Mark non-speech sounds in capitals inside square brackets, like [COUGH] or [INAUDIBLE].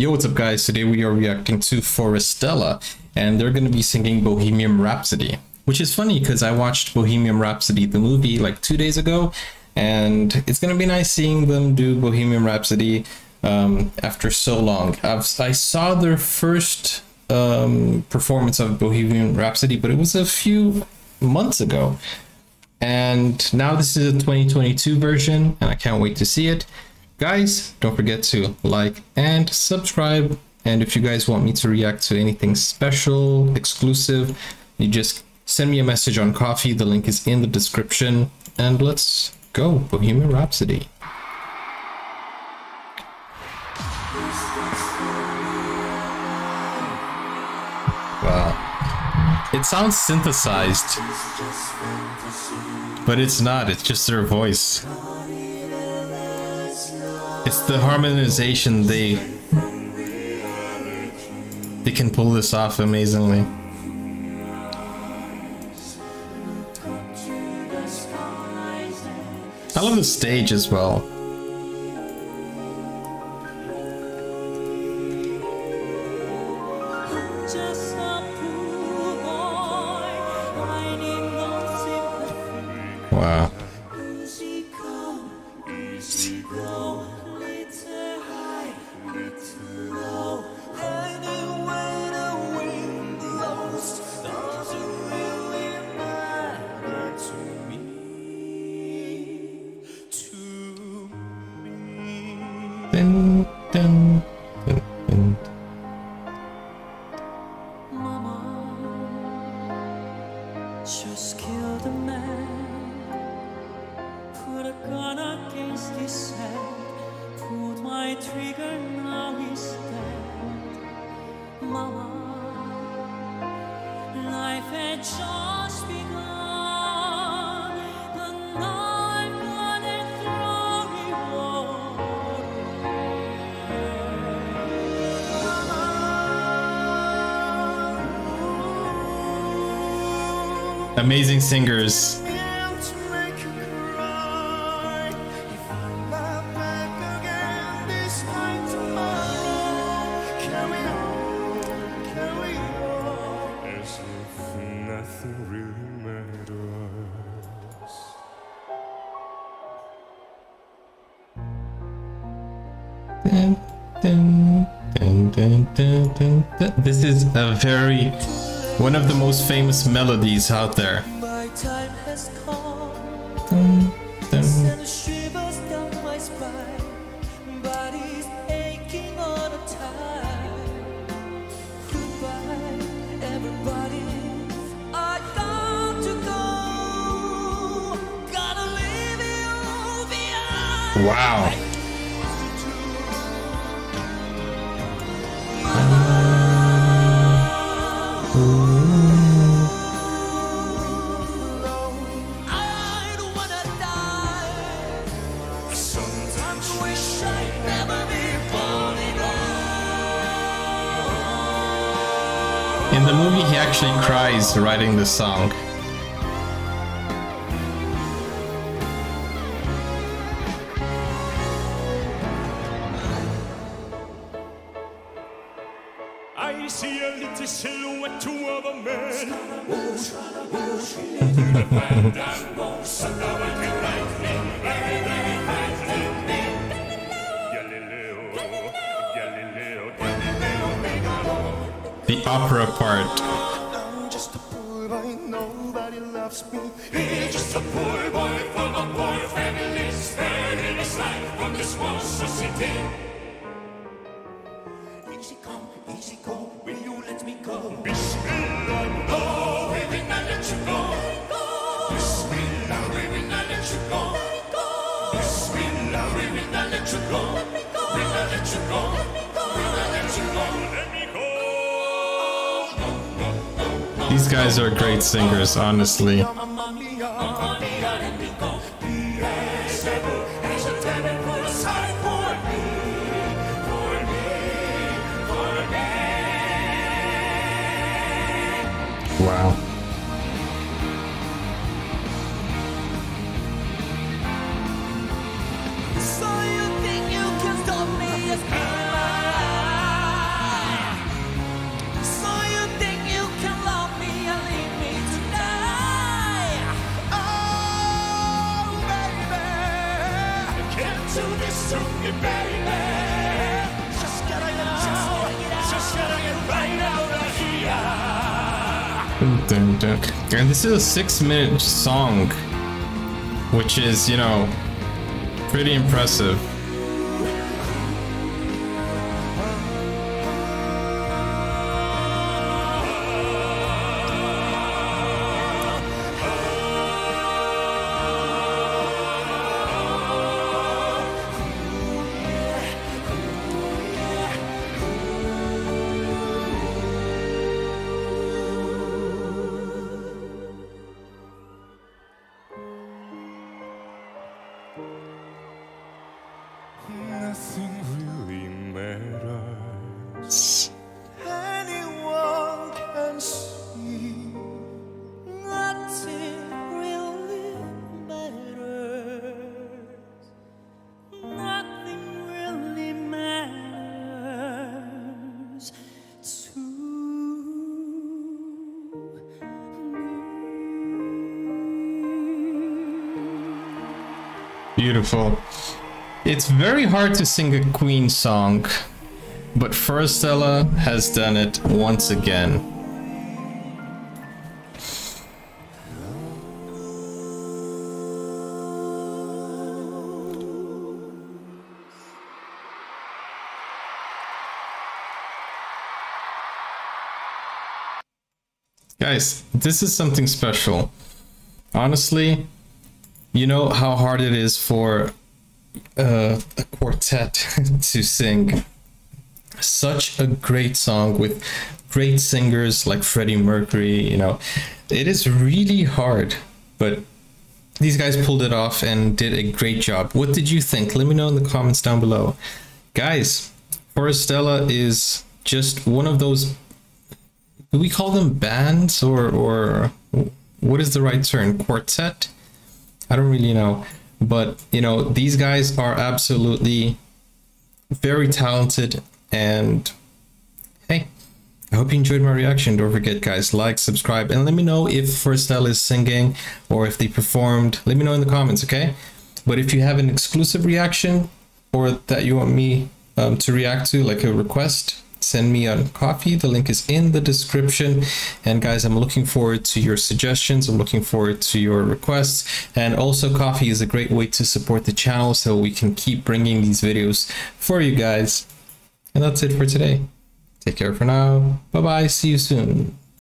Yo, what's up guys? Today we are reacting to Forestella and they're going to be singing Bohemian Rhapsody. Which is funny because I watched Bohemian Rhapsody, the movie, like two days ago. And it's going to be nice seeing them do Bohemian Rhapsody um, after so long. I've, I saw their first um, performance of Bohemian Rhapsody, but it was a few months ago. And now this is a 2022 version and I can't wait to see it. Guys, don't forget to like and subscribe. And if you guys want me to react to anything special, exclusive, you just send me a message on Ko-fi. The link is in the description. And let's go, Bohemian Rhapsody. Wow. It sounds synthesized. But it's not, it's just their voice. It's the harmonization they they can pull this off amazingly. I love the stage as well. Dun, dun, dun. Mama just killed a man. Put a gun against his head. Pulled my trigger, now he's dead. Mama, life had just begun. The knife dun, singers. This is a very one of the most famous melodies out there. Send In the movie, he actually cries writing this song. I see a little silhouette to other men. From this monstrosity. Easy come, easy go, These guys are great singers, honestly. Mamma And this is a six minute song, which is, you know, pretty impressive. Beautiful. It's very hard to sing a Queen song, but Forestella has done it once again. Guys, this is something special. Honestly, you know how hard it is for uh, a quartet [LAUGHS] to sing such a great song with great singers like Freddie Mercury. You know, it is really hard, but these guys pulled it off and did a great job. What did you think? Let me know in the comments down below. Guys, Forestella is just one of those. Do we call them bands or or what is the right term? Quartet? I don't really know. But, you know, these guys are absolutely very talented. And hey, I hope you enjoyed my reaction. Don't forget, guys, like, subscribe, and let me know if Forestella is singing or if they performed. Let me know in the comments, okay? But if you have an exclusive reaction or that you want me um, to react to, like a request, send me on Ko-fi the link is in the description. And guys i'm looking forward to your suggestions. I'm looking forward to your requests. And also Ko-fi is a great way to support the channel so we can keep bringing these videos for you guys. And that's it for today. Take care for now. Bye bye see you soon